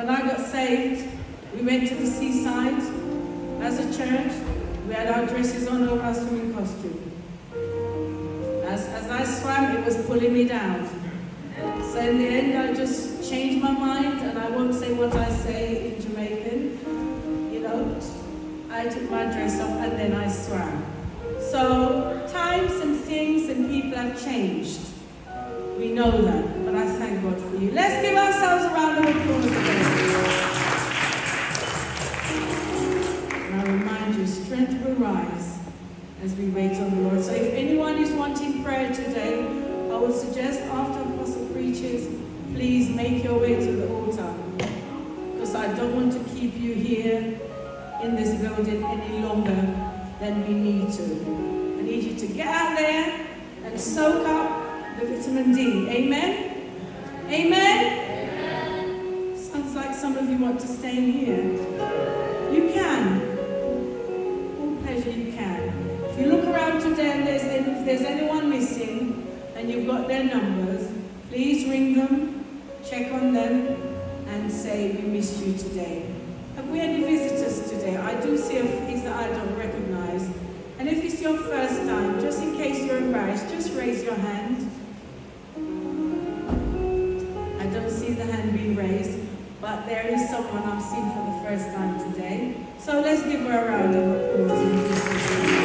When I got saved, we went to the seaside as a church. We had our dresses on over our swimming costume. As, as I swam, it was pulling me down. So in the end, I just changed my mind, and I won't say what I say in Jamaican. You know, I took my dress off and then I swam. So times and things and people have changed. We know that, for you. Let's give ourselves a round of applause again. And I remind you, strength will rise as we wait on the Lord. So if anyone is wanting prayer today, I would suggest after Apostle preaches, please make your way to the altar. Because I don't want to keep you here in this building any longer than we need to. I need you to get out there and soak up the vitamin D. Amen? Amen? Sounds like some of you want to stay in here. You can. All pleasure you can. If you look around today and there's, if there's anyone missing and you've got their numbers, please ring them, check on them, and say we missed you today. Have we any visitors today? I do see a face that I don't recognize. And if it's your first time, just in case you're embarrassed, just raise your hand. I don't see the hand being raised, but there is someone I've seen for the first time today. So let's give her a round of applause.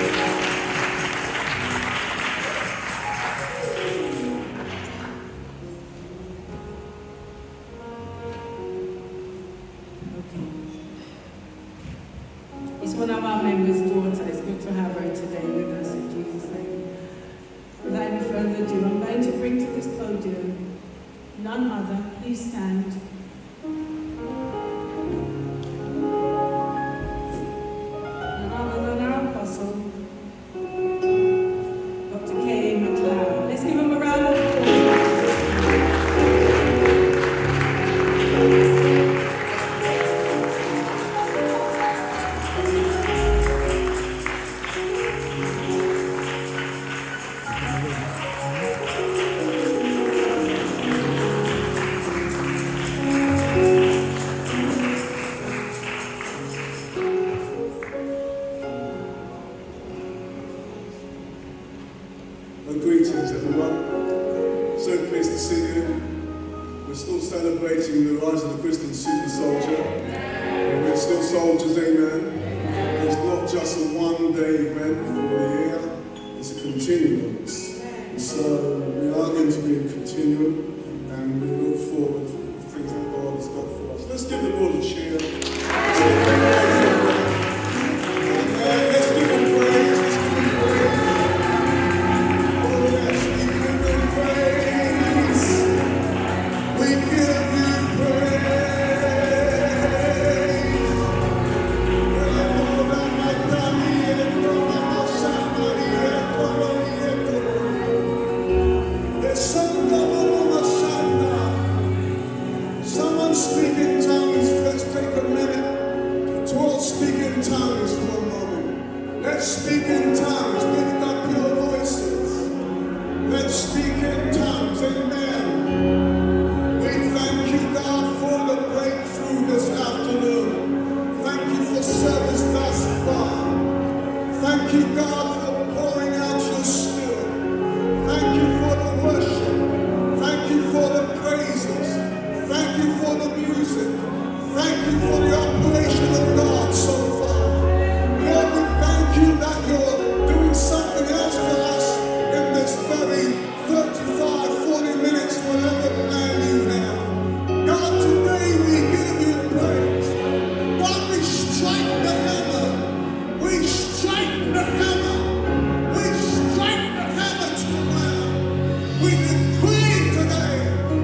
We decree today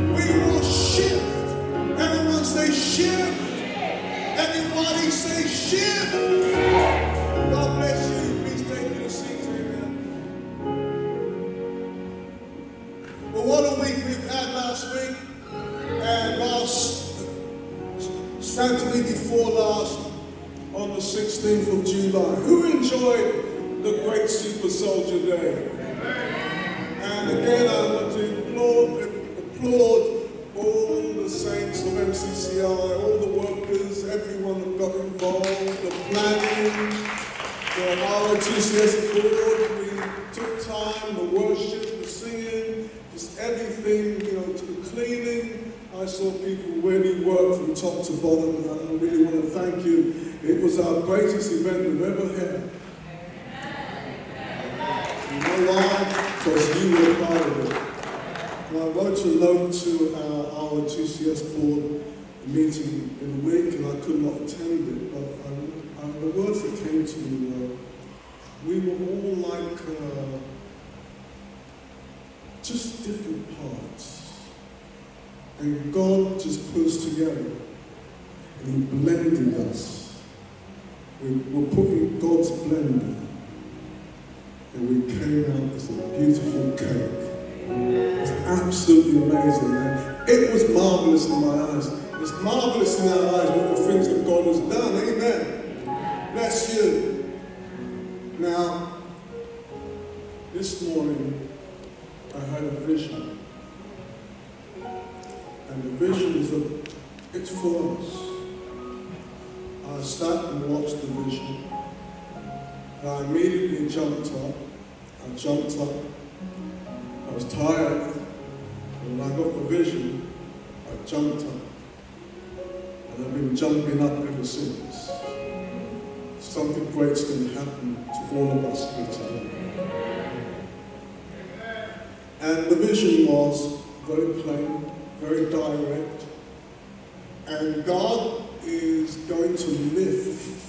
we will shift. Everyone say shift. Everybody say shift. God bless you. Please take your seats. Amen. Well, what a week we've had last week and last Saturday before last on the 16th of July. Who enjoyed the great Super Soldier Day? Event we've ever had. You know why? Because you were part of it. And I wrote a note to uh, our, our TCS board meeting in the week, and I could not attend it, but I, I, the words that came to me were, we were all like uh, just different parts. And God just put us together, and He blended us. We were put in God's blender and we came out as a beautiful cake. It's absolutely amazing. man. it was marvelous in my eyes. It's marvelous in our eyes what the things that God has done. Amen. Bless you. Now, this morning I had a vision. And the vision is that it's for us. I sat and watched the vision. And I immediately jumped up. I jumped up. I was tired. And when I got the vision, I jumped up. And I've been jumping up ever since. Something great's going to happen to all of us here today. And the vision was very plain, very direct. And God is going to lift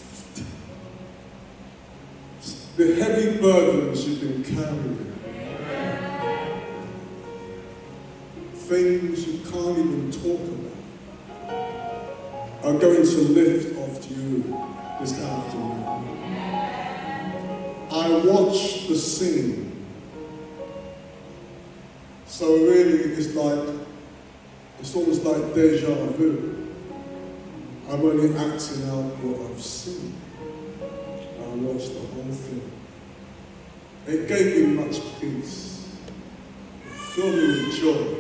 the heavy burdens you've been carrying. Things you can't even talk about are going to lift off to you this afternoon. I watched the scene. So really it's like, it's almost like deja vu. I'm only acting out what I've seen. I watched the whole thing. It gave me much peace. It filled me with joy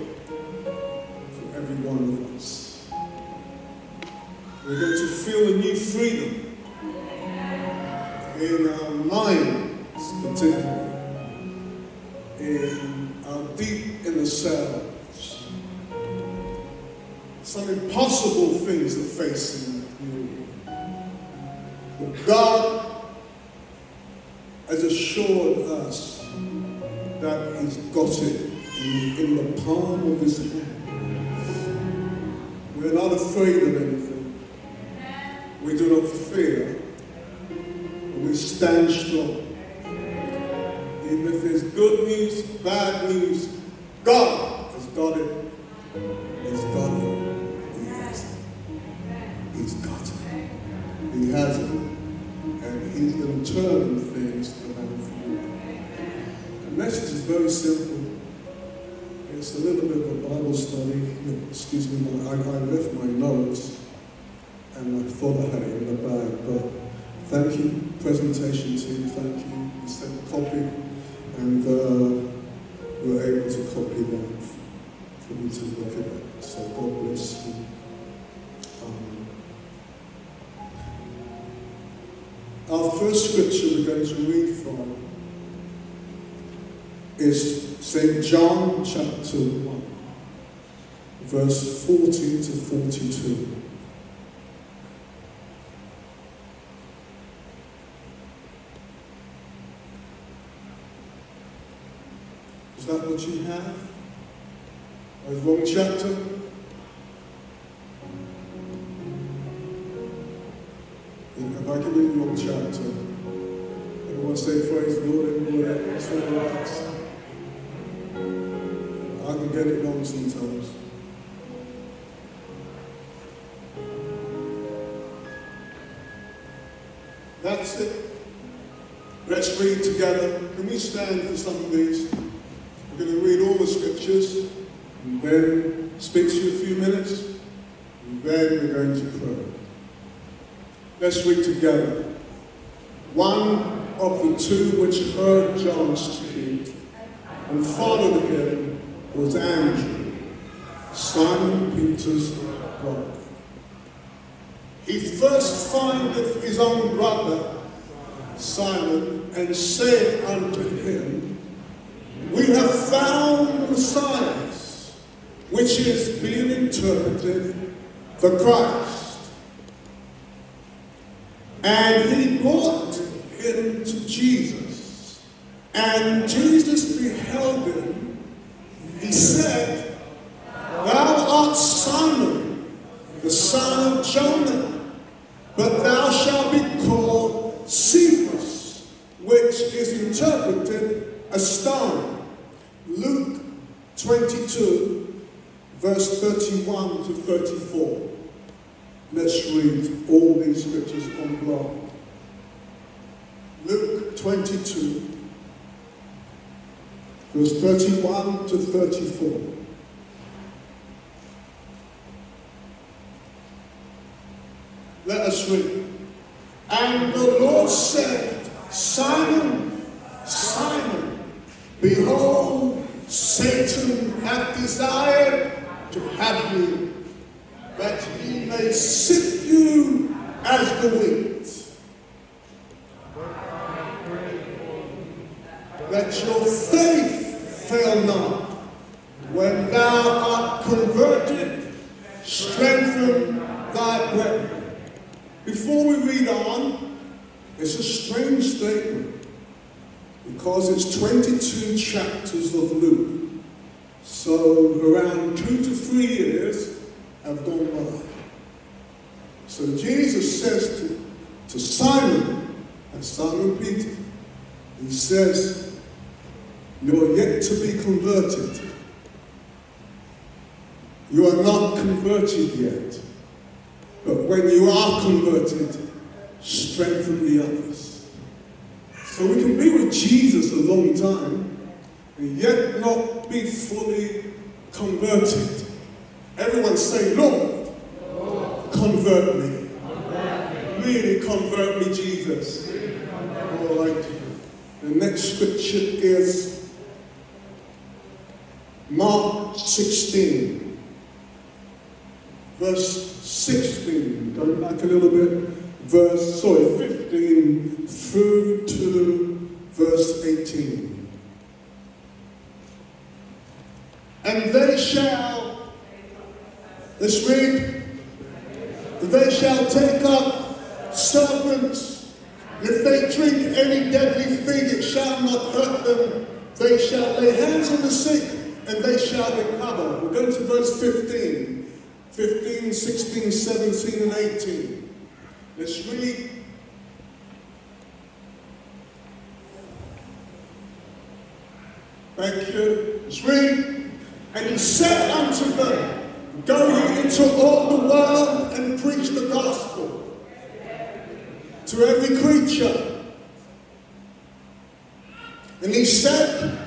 for every one of us. We're going to feel a new freedom in our minds, particularly, in our deep inner selves. Some impossible things are facing you. But God has assured us that He's got it in, in the palm of His hand. We're not afraid of anything. We do not fear. We stand strong. Even if there's good news, bad news, God is St. John chapter 1, verse 40 to 42. Is that what you have? A wrong chapter? If I can read wrong chapter, everyone say praise Lord, everyone, that's all That's it. Let's read together. Can we stand for some of these? We're going to read all the scriptures and then speak to you a few minutes and then we're going to pray. Let's read together. One of the two which heard John's teaching and followed him was Andrew, Simon Peter's brother. He first findeth his own brother, Simon, and said unto him, We have found the Messiah, which is being interpreted the Christ. And he brought him to Jesus. And Jesus beheld him. He said, Thou art Simon, the son of Jonah, but thou shalt be called Cephas, which is interpreted a stone. Luke 22, verse 31 to 34. Let's read all these scriptures on block. Luke 22, verse 31 to 34. Let us read. And the Lord said, Simon, Simon, behold, Satan hath desired to have you, that he may sift you as the wheat. That your faith fail not. When thou art converted, strengthen thy brethren. Before we read on, it's a strange statement because it's 22 chapters of Luke. So around two to three years have gone by. So Jesus says to, to Simon and Simon Peter, he says, You're yet to be converted. You are not converted yet. But when you are converted, strengthen the others. So we can be with Jesus a long time and yet not be fully converted. Everyone say, Lord, convert me. Really convert me, Jesus. All right. The next scripture is Mark 16, verse 16. Going back a little bit, verse, sorry, 15 through to verse 18. And they shall, let's read, they shall take up serpents. If they drink any deadly thing, it shall not hurt them. They shall lay hands on the sick, and they shall recover. We're going to verse 15. 15, 16, 17, and 18. Let's read. Thank you. Let's read. And he said unto them, Go ye into all the world and preach the gospel to every creature. And he said,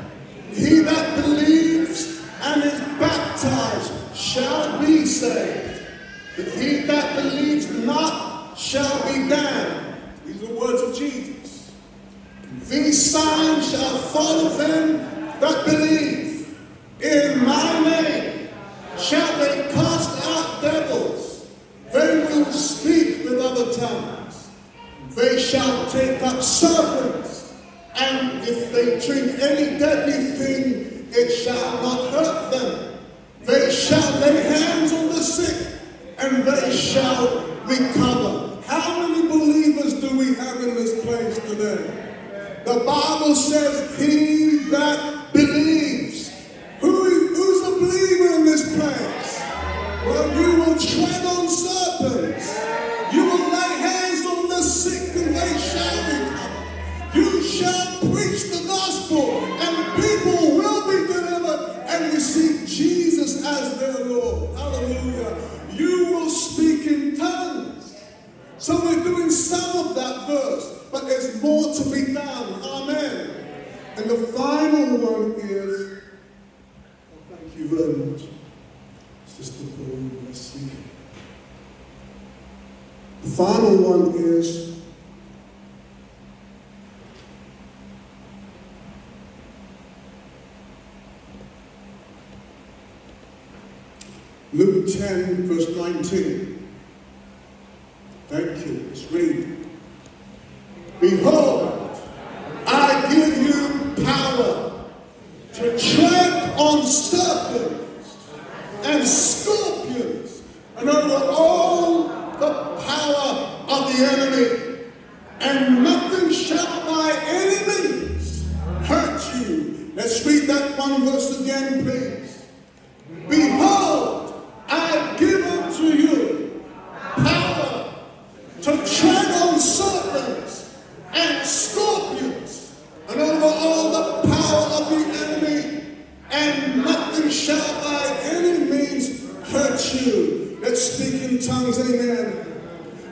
to tread on serpents and scorpions and over all the power of the enemy, and nothing shall by any means hurt you. Let's speak in tongues, amen.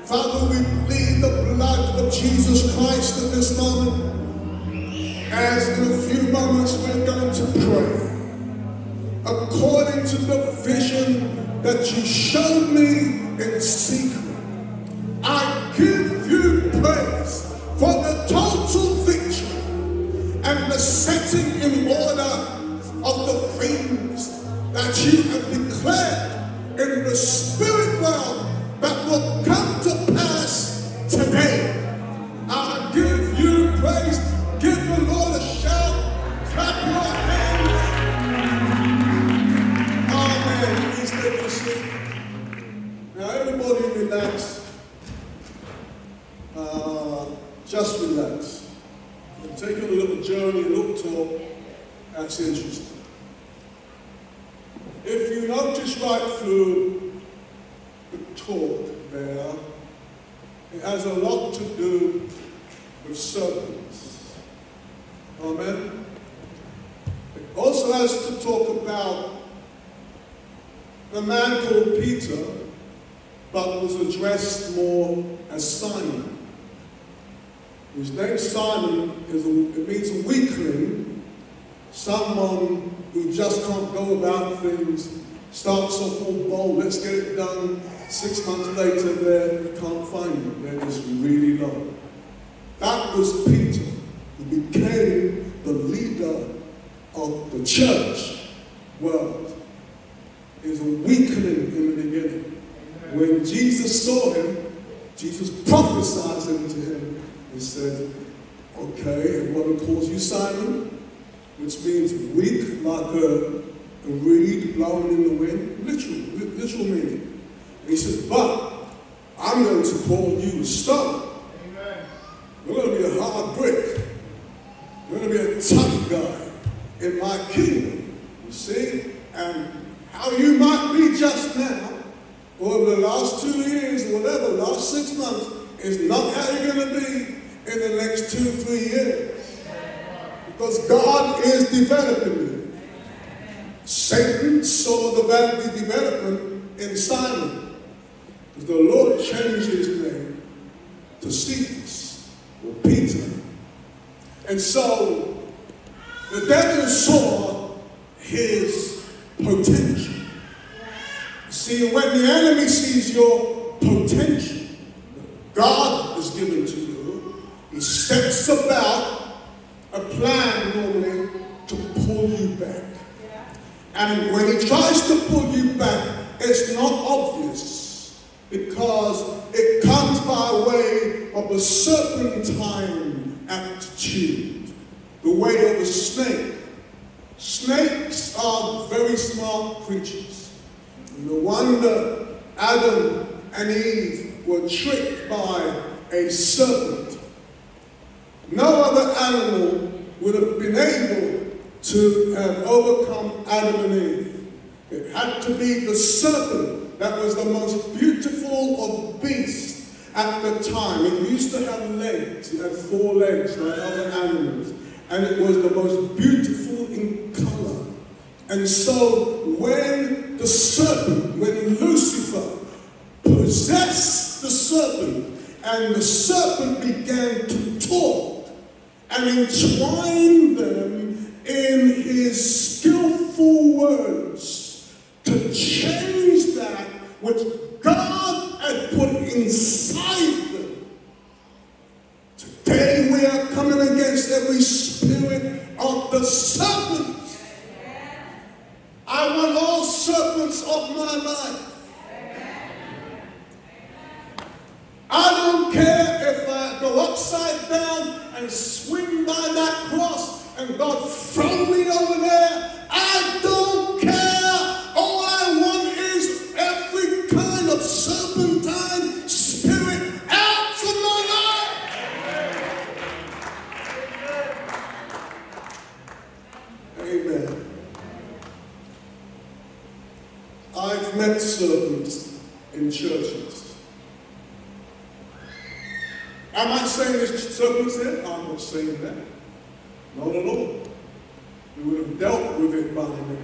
Father, we plead the blood of Jesus Christ at this moment. As in a few moments we're going to pray. According to the vision that you showed me in secret. iron to pull you to stone. You're going to be a hard brick. You're going to be a tough guy in my kingdom. You see? And how you might be just now, over the last two years, whatever, last six months, is not how you're going to be in the next two, three years. Because God is developing you. Satan saw the development in Simon. The Lord changed his name to Cephas or Peter. And so the devil saw his potential. See, when the enemy sees your potential, God is given to you, he steps about a plan normally to pull you back. And when he tries to pull you back, it's not obvious because it comes by way of a serpentine attitude, the way of a snake. Snakes are very smart creatures. No wonder Adam and Eve were tricked by a serpent. No other animal would have been able to have overcome Adam and Eve. It had to be the serpent that was the most beautiful of beasts at the time. It used to have legs, it had four legs like other animals, and it was the most beautiful in color. And so when the serpent, when Lucifer possessed the serpent, and the serpent began to talk and entwine them in his skillful words to change that which God had put inside them. Today we are coming against every spirit of the serpent. I want all serpents of my life. I don't care if I go upside down and swing by that cross and God throw me over there. I don't care. All I want is every kind of serpentine spirit out from my life. Amen. I've met serpents in churches. Am I saying there's serpents there? I'm not saying that. Not at all. We would have dealt with it by now.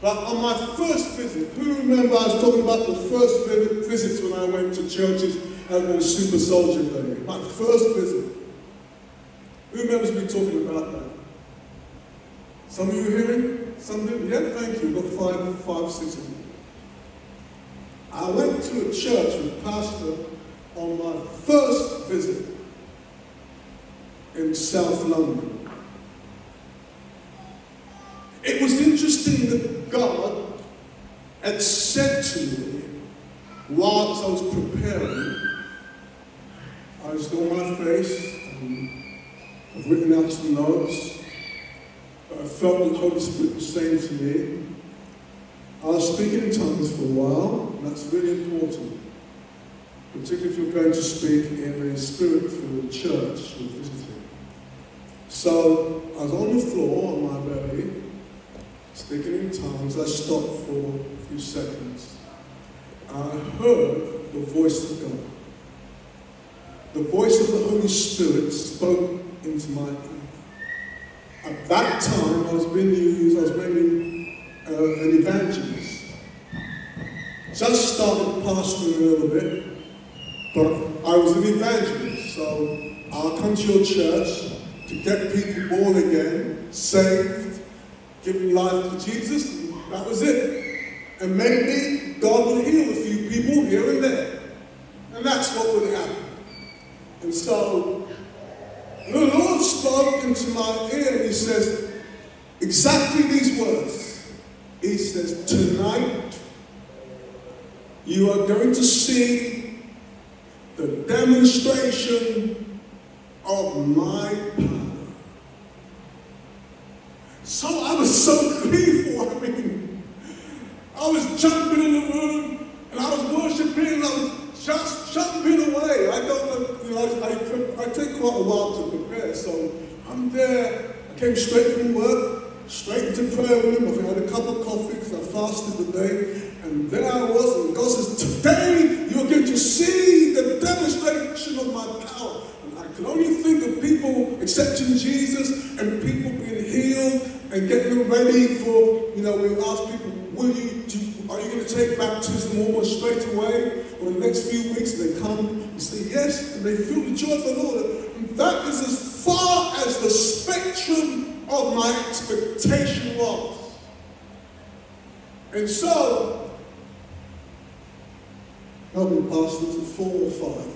But on my first visit, who remember I was talking about the first visit, visits when I went to churches and on Super Soldier Day? My first visit. Who remembers me talking about that? Some of you hearing? Some didn't? Yeah, thank you. Got five, five, six of you. I went to a church with Pastor on my first visit in South London. It was interesting that God had said to me whilst I was preparing, I was on my face, and I've written out some notes. I felt the Holy Spirit was saying to me, I'll speak in tongues for a while, and that's really important. Particularly if you're going to speak in a spirit-filled church or visiting. So I was on the floor on my belly, speaking in tongues. I stopped for a few seconds. I heard the voice of God. The voice of the Holy Spirit spoke into my ear. At that time, I was being used, I was mainly uh, an evangelist. Just started pastoring a little bit, but I was an evangelist. So I'll come to your church to get people born again, saved, giving life to Jesus. And that was it. And maybe God will heal a few people here and there. And that's what would happen. And so the Lord spoke into my ear and He says, exactly these words. He says, Tonight you are going to see the demonstration of my power. So I was so grateful. I was jumping in the room and I was worshiping and I was just jumping away. I don't know, you know, I, I, I take quite a while to prepare. So I'm there. I came straight from work, straight into prayer him. I had a cup of coffee because I fasted the day. And there I was, and God says, Today you're going to see the demonstration of my power. And I can only think of people accepting Jesus and people being healed and getting ready for, you know, we ask people, will you do, are you going to take baptism almost straight away? Or the next few weeks they come and say yes, and they feel the joy of the Lord. And that is as far as the spectrum of my expectation was. And so, Help me, pastors, four or five.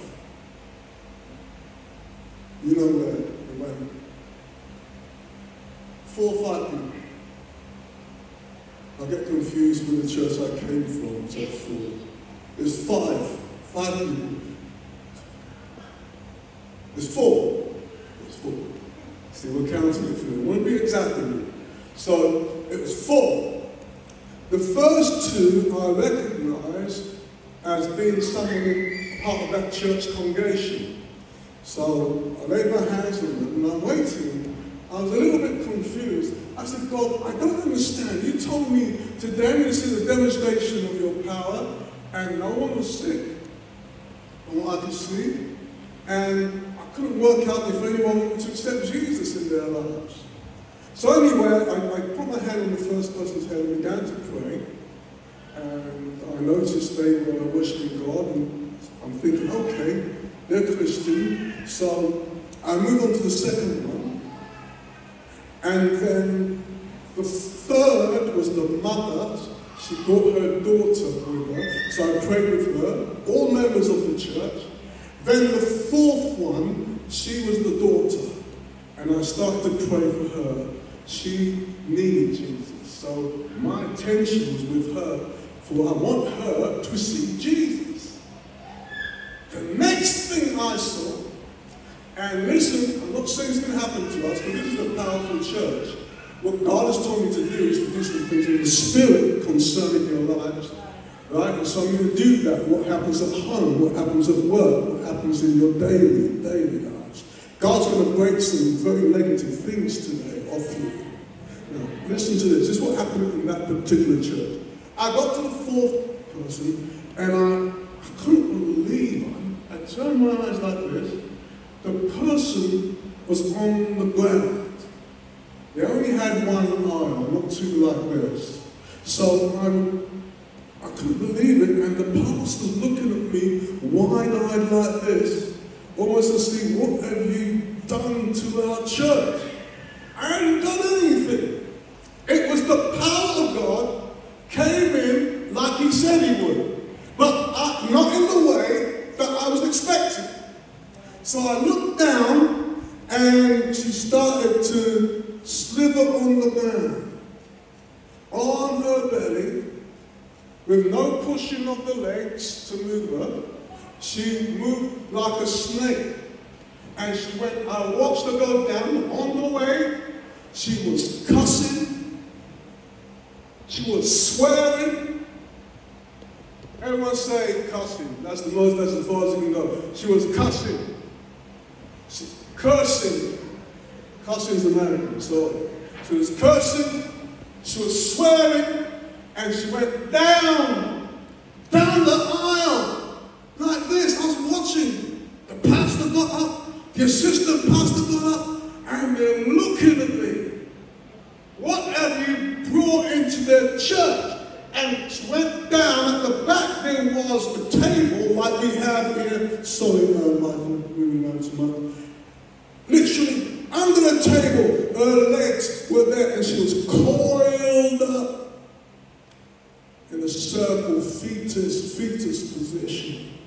You know where it. Four or five people. I get confused with the church I came from, so four. There's five. Five people. There's four. There's four. See, we're counting it for them. Won't be exactly. So it was four. The first two I recognize as being someone part of that church congregation. So I laid my hands on them and I'm waiting. I was a little bit confused. I said, God, I don't understand. You told me today to see the demonstration of your power, and no one was sick, from what I could see. And I couldn't work out if anyone wanted to accept Jesus in their lives. So anyway, I, I put my hand on the first person's head and began to pray. And I noticed they were worshiping God, and I'm thinking, okay, they're Christian. So I moved on to the second one. And then the third was the mother. She brought her daughter with her. So I prayed with her, all members of the church. Then the fourth one, she was the daughter. And I started to pray for her. She needed Jesus. So my attention was with her, for I want her to see Jesus. The next thing I saw and listen, I'm not saying it's going to happen to us, but this is a powerful church. What God has told me to do is to do some things in the spirit concerning your lives. Right? And so I'm going to do that. What happens at home, what happens at work, what happens in your daily, daily lives. God's going to break some very negative things today off you. Now, listen to this. This is what happened in that particular church. I got to the fourth person, and I, I couldn't believe I, I turned my eyes like this the person was on the ground. They only had one eye, not two like this. So I, I couldn't believe it, and the pastor looking at me wide-eyed like this, almost to see, what have you done to our church? I hadn't done anything. It was the power of God came in like he said he would, but uh, not in the way that I was expecting. So I looked down and she started to slither on the ground, on her belly, with no pushing of the legs to move her. She moved like a snake. And she went, I watched her go down on the way. She was cussing. She was swearing. Everyone say cussing. That's the most, that's as far as you can go. She was cussing cursing. Cursing is American, so she was cursing, she was swearing, and she went down, down the aisle, like this. I was watching. The pastor got up, the assistant pastor got up, and they're looking at me. What have you brought into the church? And she went down. At the back there was a table like we have here. Sorry, no, Michael, moving on to my Literally under the table, her legs were there, and she was coiled up in a circle, fetus, fetus position.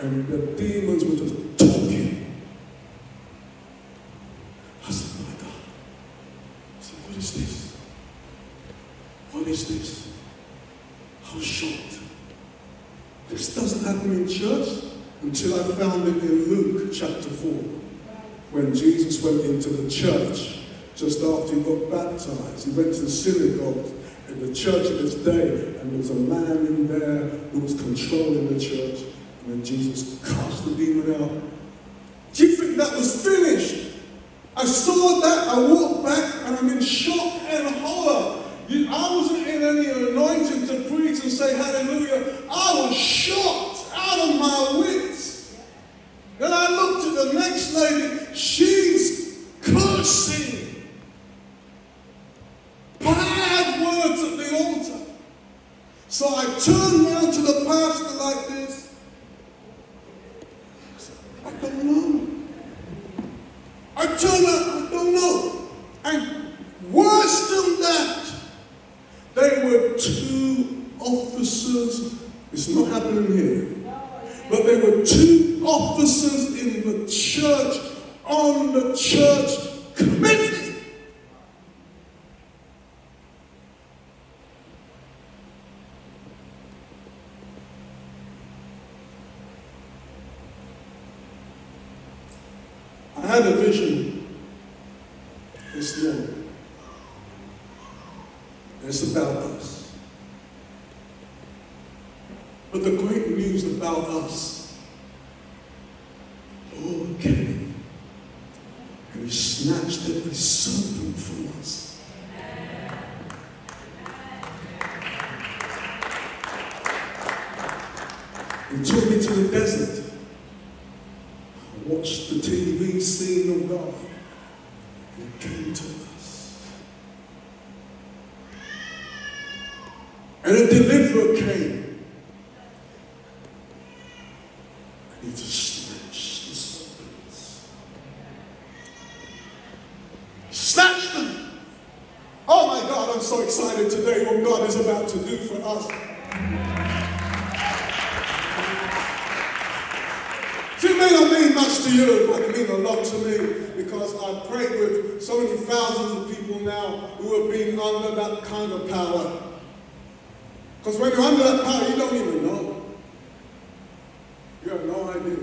And the demons were just talking. I said, my God. I said, what is this? What is this? I was shocked. This doesn't happen in church until I found it in Luke chapter 4 when Jesus went into the church just after he got baptized. He went to synagogue in the church of his day, and there was a man in there who was controlling the church. And then Jesus cast the demon out. Do you think that was finished? I saw that, I walked back, and I'm in shock and horror. I wasn't in any anointing to preach and say hallelujah. I was shocked out of my wits. Then I looked at the next lady She's cursing. Bad words at the altar. So I turned around to the pastor like this. I said, I don't know. I turned around, I don't know. And worse than that, they were two officers It's not happening here. But there were two officers in the church on the church committee. I had a vision this morning. It's about us. But the great news about us, Lord came and he snatched every serpent from us. He took me to the desert. I watched the TV scene of God. And it came to us. And a deliverer came. And he just snatched the serpents. Snatched them. Oh my God, I'm so excited today what God is about to do for us. It may not mean much to you, but it means a lot to me because I pray with so many thousands of people now who have been under that kind of power. Because when you're under that power, you don't even know. You have no idea.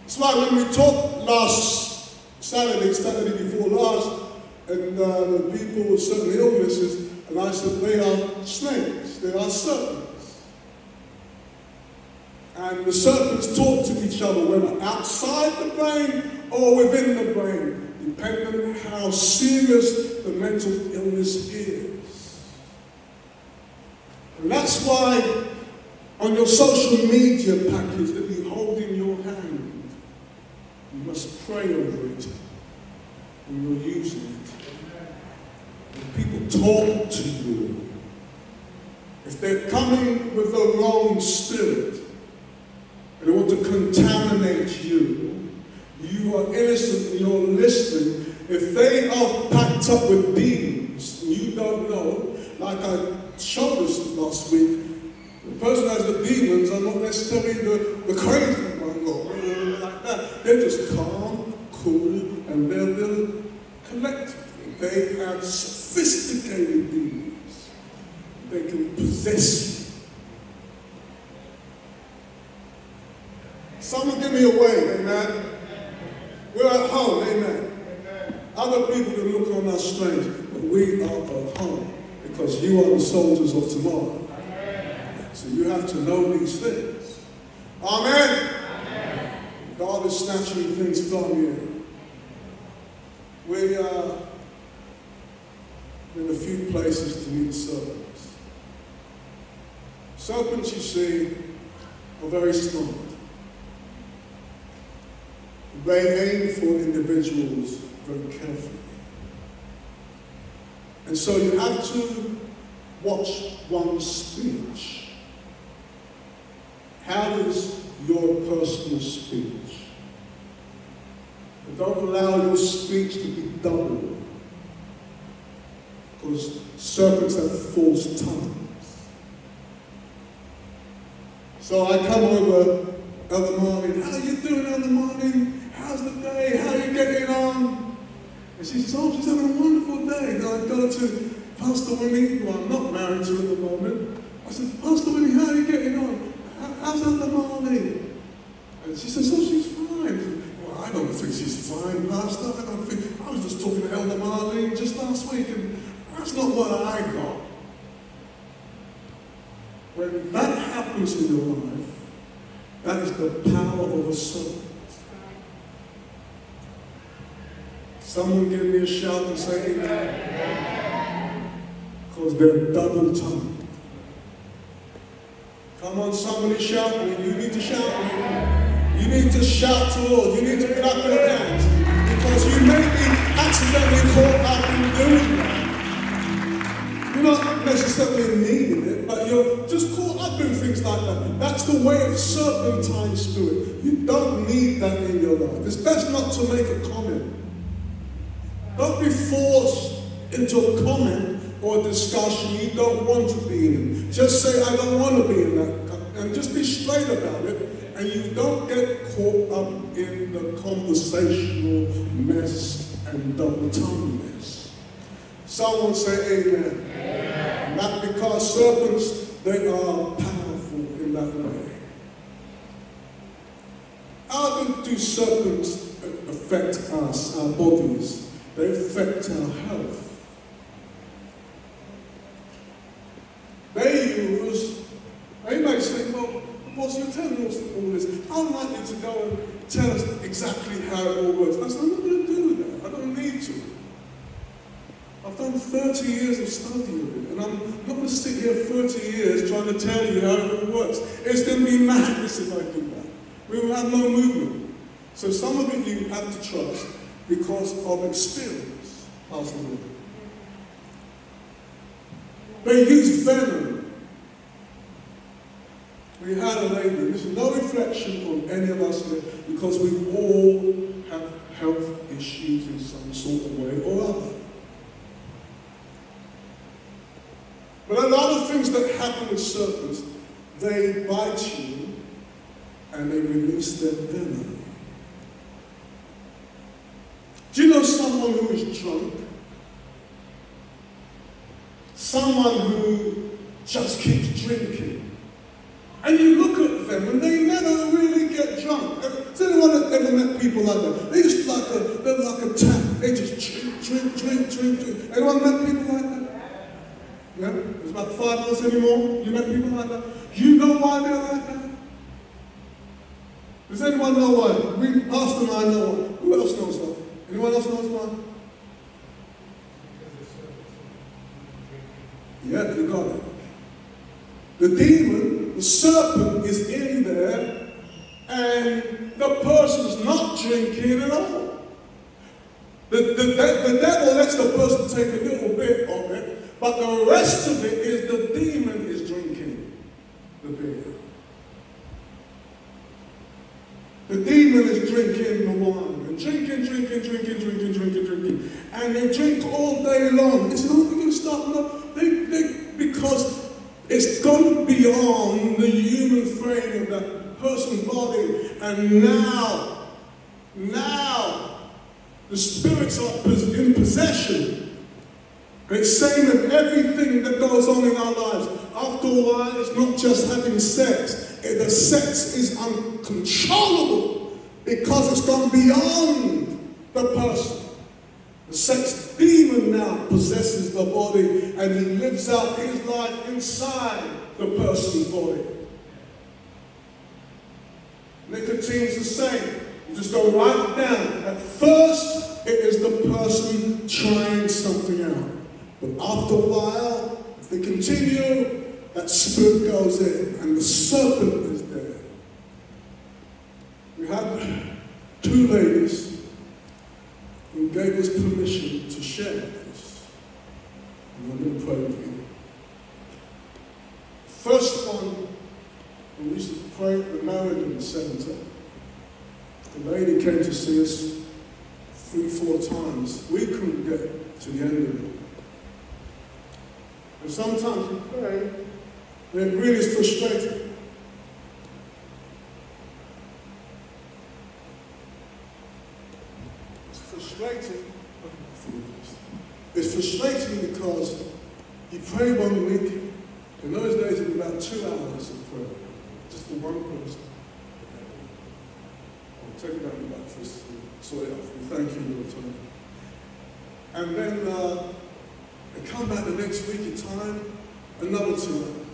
That's why when we talked last Saturday, Saturday before last, and uh, the people with certain illnesses, and I said they are snakes, they are serpents. And the serpents talk to each other, whether outside the brain or within the brain, depending on how serious the mental illness is. And that's why on your social media package that you hold in your hand, you must pray over it when you're using it. Talk to you, if they're coming with the wrong spirit, and they want to contaminate you. You are innocent and you're listening. If they are packed up with demons you don't know, like I showed us last week, the person has the demons are not necessarily the, the crazy one like that. They're just calm, cool, and they're. They have sophisticated demons. They can possess you. Someone give me a wave, amen. We're at home, amen. Other people can look on us strange, but we are at home because you are the soldiers of tomorrow. So you have to know these things. Amen. God is snatching things from you. We are in places to meet serpents. Serpents, you see, are very smart. They aim for individuals very carefully. And so you have to watch one's speech. How is your personal speech? But don't allow your speech to be double. Because serpents have false tongues. So I come over Elder Marlene. How you doing, Elder Marlene? How's the day? How are you getting on? And she says, oh, she's having a wonderful day. Then I go to Pastor Winnie, who I'm not married to at the moment. I said, Pastor Winnie, how are you getting on? How's Elder Marlene? And she says, oh, she's fine. Well, I don't think she's fine, Pastor. I don't think, I was just talking to Elder Marlene just last week, and that's not what I got. When that happens in your life, that is the power of a soul. Someone give me a shout and say amen. Because they're double tongued. Come on, somebody shout me. You need to shout me. You need to shout to Lord. You need to clap your hands. Because you may be accidentally caught up in doing that. You're not necessarily needing it, but you're just caught up in things like that. That's the way of serpentine spirit. You don't need that in your life. It's best not to make a comment. Don't be forced into a comment or discussion you don't want to be in. Just say, I don't want to be in that. And just be straight about it. And you don't get caught up in the conversational mess and double tonguedness. Someone say amen. amen. Not because serpents, they are powerful in that way. How do serpents affect us, our bodies? They affect our health. They use, they may say, well, what's your telling us all this? I'd like you to go and tell us exactly how it all works. I said, I'm not going to do that. I don't need to. I've done 30 years of study of it, and I'm not going to sit here 30 years trying to tell you how it all works. It's going to be madness if I do that. We will have no movement. So some of it you have to trust because of experience. The They use venom. We had a lady, this is no reflection on any of us here, because we all have health issues in some sort of way or other. But a lot of things that happen with serpents, they bite you and they release their venom. Do you know someone who is drunk? Someone who just keeps drinking. And you look at them and they never really get drunk. Has anyone ever met people like that? They just like a, they're like a tap. They just drink, drink, drink, drink, drink. Anyone met people like that? Yeah? There's about five of us anymore. You met people like that? You know why they're like that? Does anyone know why? We, Pastor and I know why. Who else knows why? Anyone else knows why? Yeah, you got it. The demon, the serpent, is in there, and the person's not drinking at all. The, the, the, the devil lets the person take a little bit of it, but the rest of it is the demon is drinking the beer. The demon is drinking the wine, and drinking, drinking, drinking, drinking, drinking, drinking. And they drink all day long. It's not going to stop. No, they, they, because it's gone beyond the human frame of that person's body. And now, now, the spirits are in possession. It's same with everything that goes on in our lives. After a while, it's not just having sex the sex is uncontrollable because it's gone beyond the person. The sex demon now possesses the body and he lives out his life inside the person's body. Nicotine's the same. You just go right down. At first, it is the person trying something out. But after a while, if they continue, that spirit goes in and the serpent is there. We had two ladies who gave us permission to share this. And I'm going to pray with you. First one, we used to pray at the Meriden Centre. The lady came to see us three, four times. We couldn't get to the end of it. And sometimes we pray and it really is frustrating. It's frustrating. It's frustrating because you pray one week, in those days it was about two hours of prayer, just for one person. I'll take it of the sort it out Thank you, Lord. And then uh, they come back the next week in time, another two hours.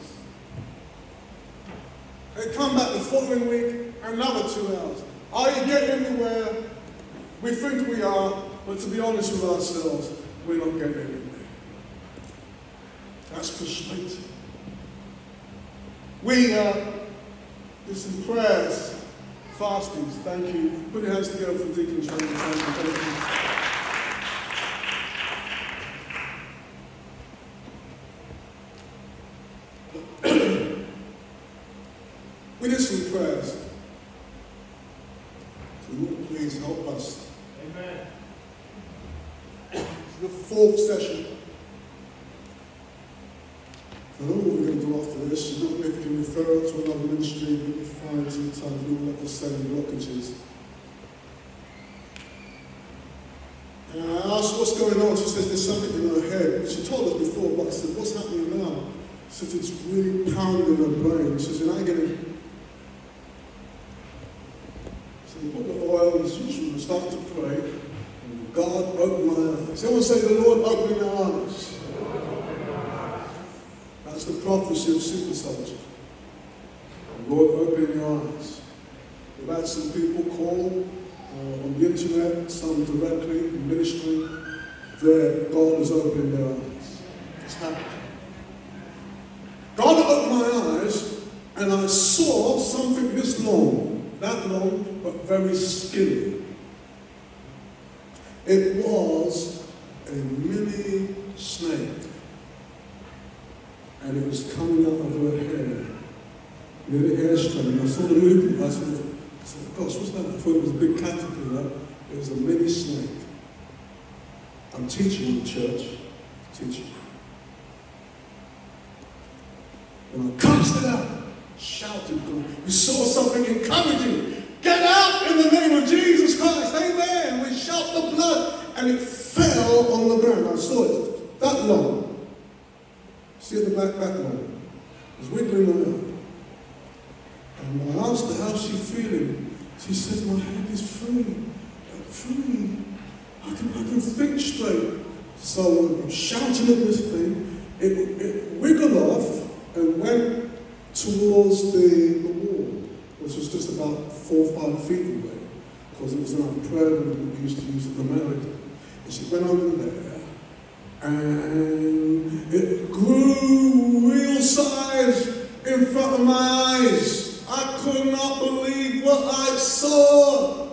They come back the following week, another two hours. Are you getting anywhere? We think we are, but to be honest with ourselves, we're not getting anywhere. That's frustrating. We uh, did some prayers, fastings. Thank you. Put your hands together for Deacon Thank you. Thank you. We did some prayers. So Lord, please help us. Amen. The fourth session. we're going to do after this. You don't know if you can refer it to another ministry, but you find sometimes we all have the same blockages. And I asked Says there's something in her head. She told us before, but I said, what's happening now? Said it's really pounding her brain. She said, I get it. So we put the oil as usual and started to pray. And God opened my eyes. Someone say, the Lord opened our eyes. That's the prophecy of super soldier. The Lord open your eyes. We've had some people call uh, on the internet, some directly in ministry. There, God has opened their eyes. It's happened. God opened my eyes, and I saw something this long, that long, but very skinny. It was a mini snake and it was coming out of her hair. Near the hair strand. I saw the movement. I said, I said, gosh, what's that? I thought it was a big caterpillar. It was a mini snake. I'm teaching the church. Teaching. And I cast it out. Shouted. We saw something encouraging. Get out in the name of Jesus Christ. Amen. We shout the blood. And it fell on the ground. I saw it. That long. See at the back, back line. was wiggling around. And when I asked her how she feeling. She says, my head is free. I'm free. I can, I can think straight. So I'm shouting at this thing. It, it wiggled off and went towards the, the wall, which was just about four or five feet away, because it was an our prayer room we used to use in America. And she went over there and it grew real size in front of my eyes. I could not believe what I saw.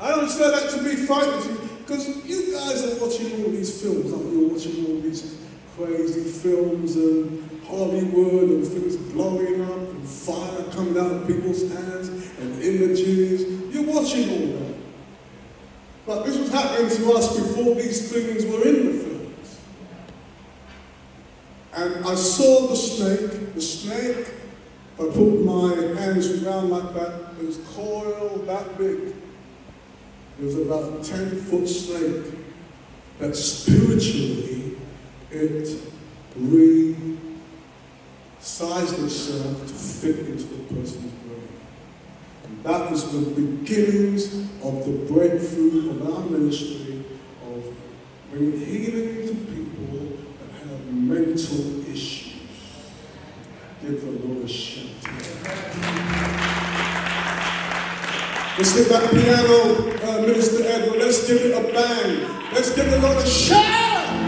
I don't say that to be frightening because you guys are watching all these films, aren't you? Watching all these crazy films and Hollywood and things blowing up and fire coming out of people's hands and images. You're watching all that. But this was happening to us before these things were in the films. And I saw the snake. The snake, I put my hands around like that. It was coiled that big. It was about a 10 foot snake. That spiritually, it resized itself to fit into the person's brain. And that was the beginnings of the breakthrough of our ministry of bringing healing to people that have mental issues. Give the Lord a shout. Let's hit that piano, uh, Minister Edward. Let's give it a bang. Let's give the Lord a shout.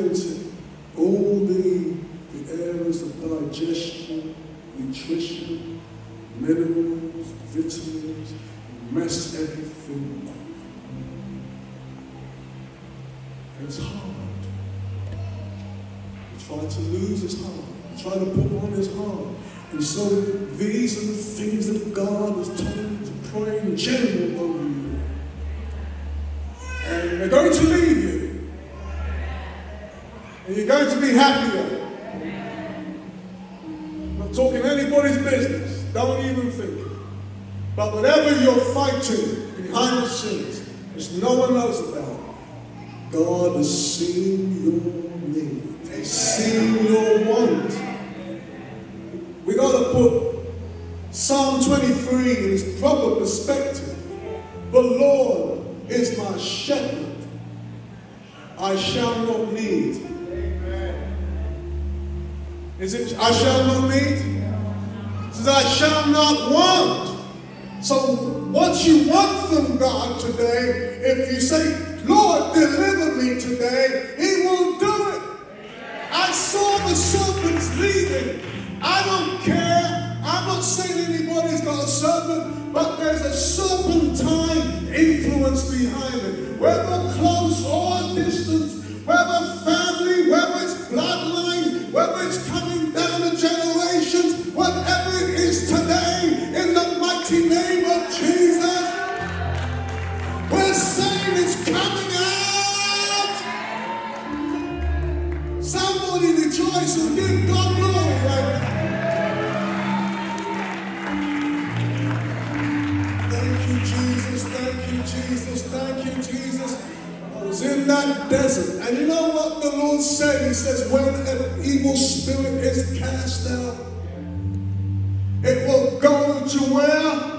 We're saying it's coming out. Somebody rejoice and give God glory right now. Thank you, Jesus. Thank you, Jesus. Thank you, Jesus. I was in that desert. And you know what the Lord said? He says, when an evil spirit is cast out, it will go to where?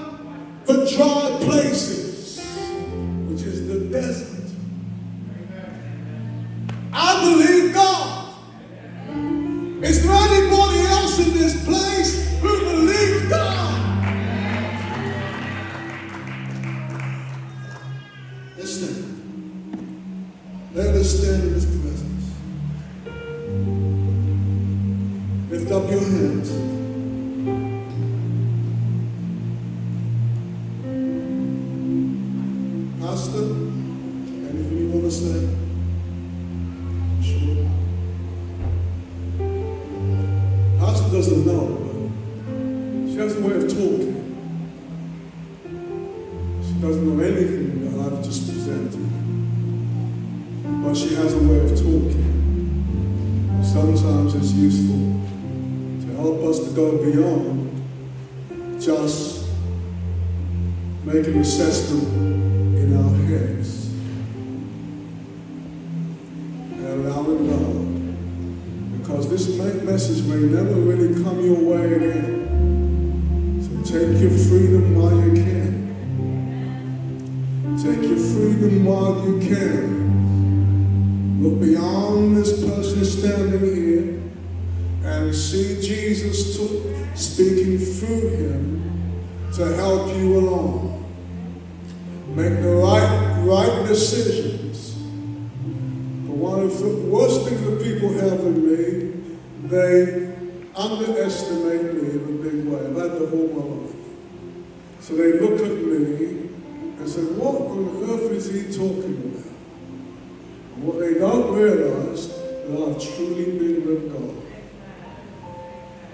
not realized that I've truly been with God.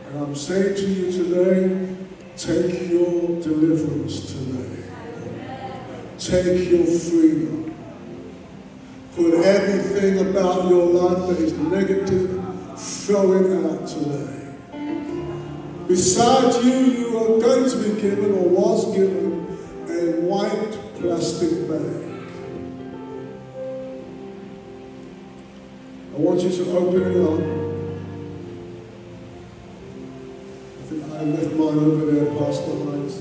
And I'm saying to you today, take your deliverance today. Take your freedom. Put everything about your life that is negative, throw it out today. Beside you, you are going to be given or was given a white plastic bag. just open it up. I think I left mine over there, Pastor Hines.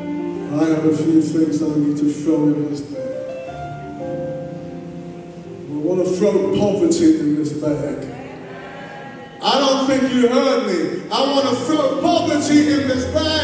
I have a few things I need to throw in this bag. We want to throw poverty in this bag. I don't think you heard me. I want to throw poverty in this bag.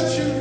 That you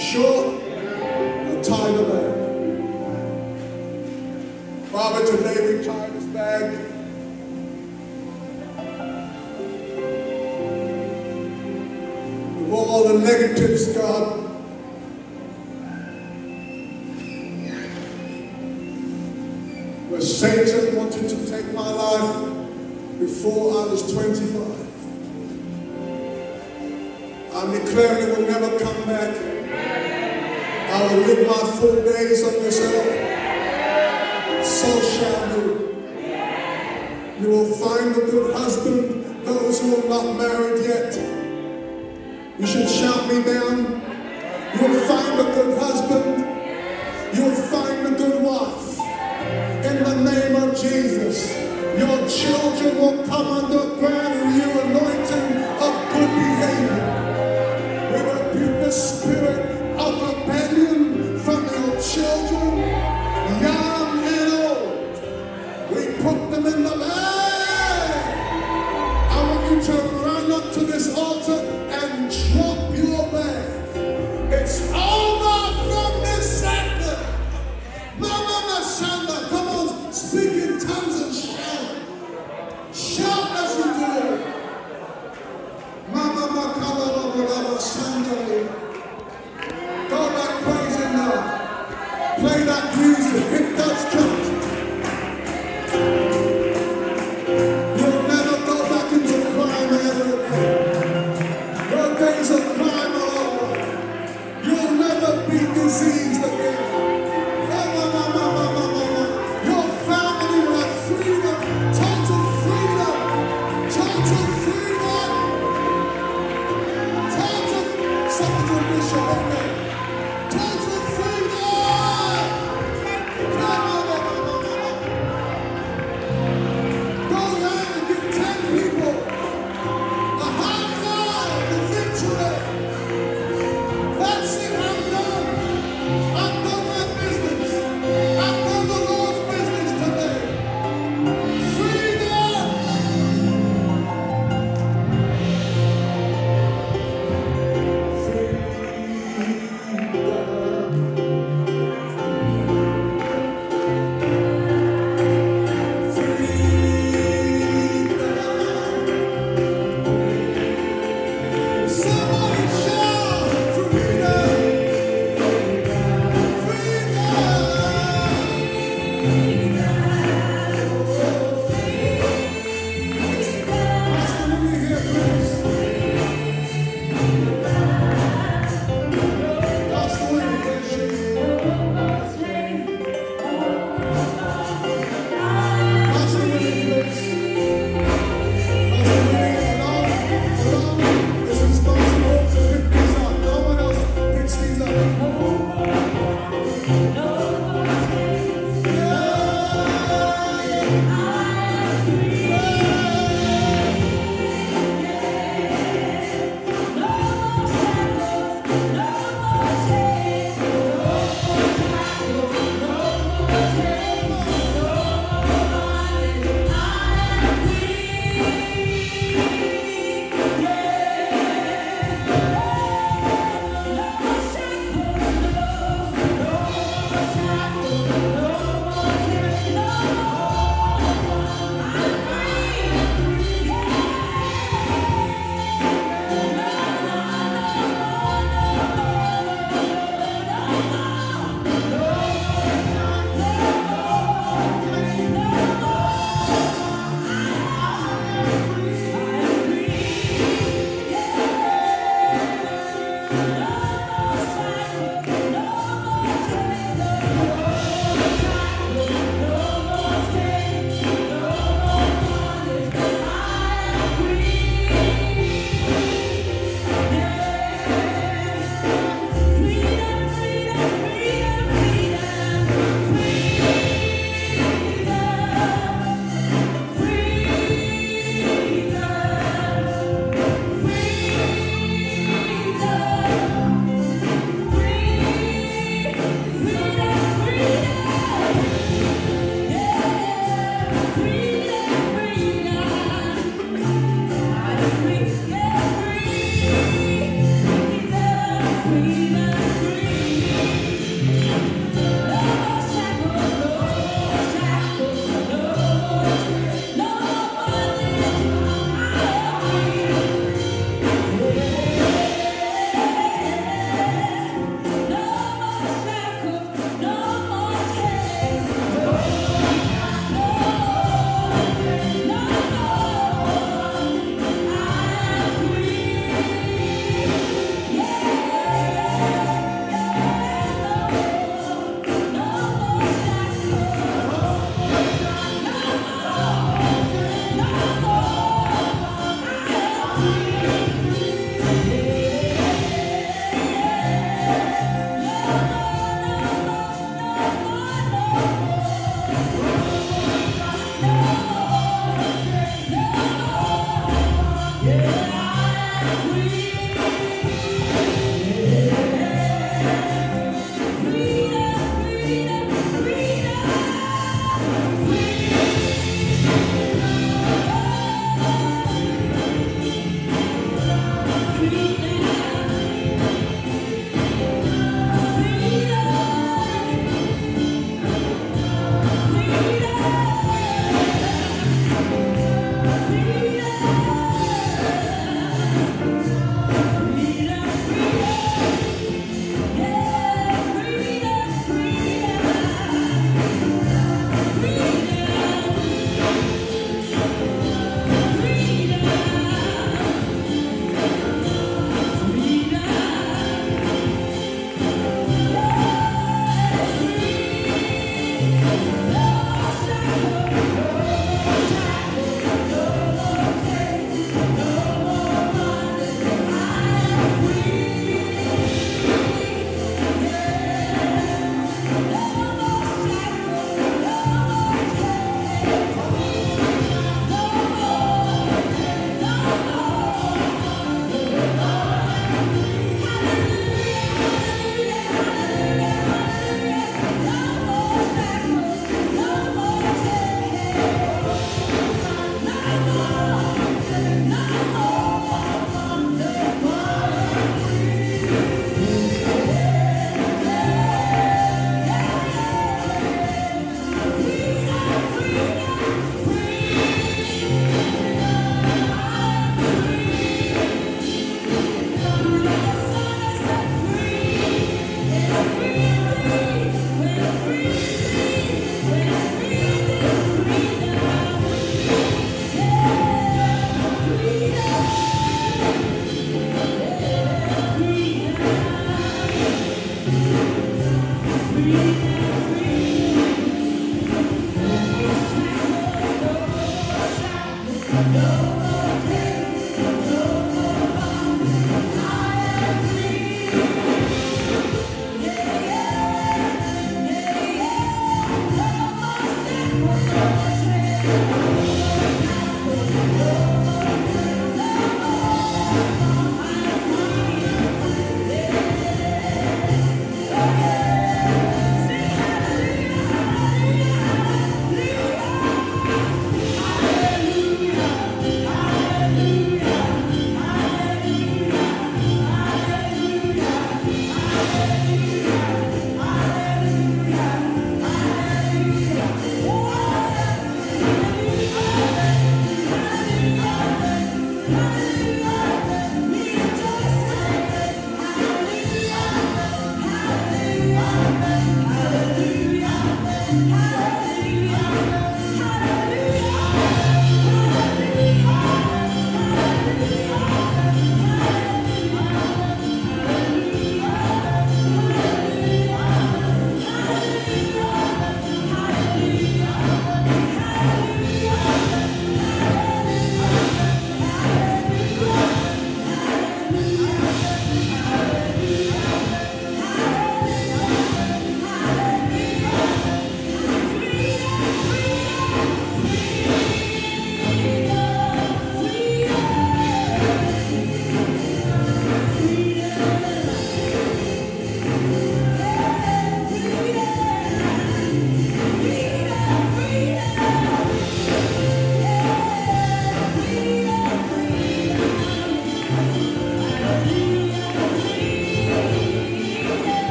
sure? The bag. Father, today we tie this bag. of all the negatives, God. Where Satan wanted to take my life before I was 25. I'm declaring it will never come back. I will live my full days on this earth. So shall you. You will find a good husband, those who are not married yet. You should shout me down.